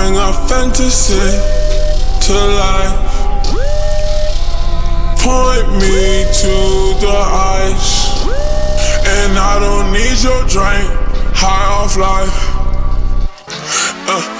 Bring our fantasy to life. Point me to the ice. And I don't need your drink, high off life. Uh.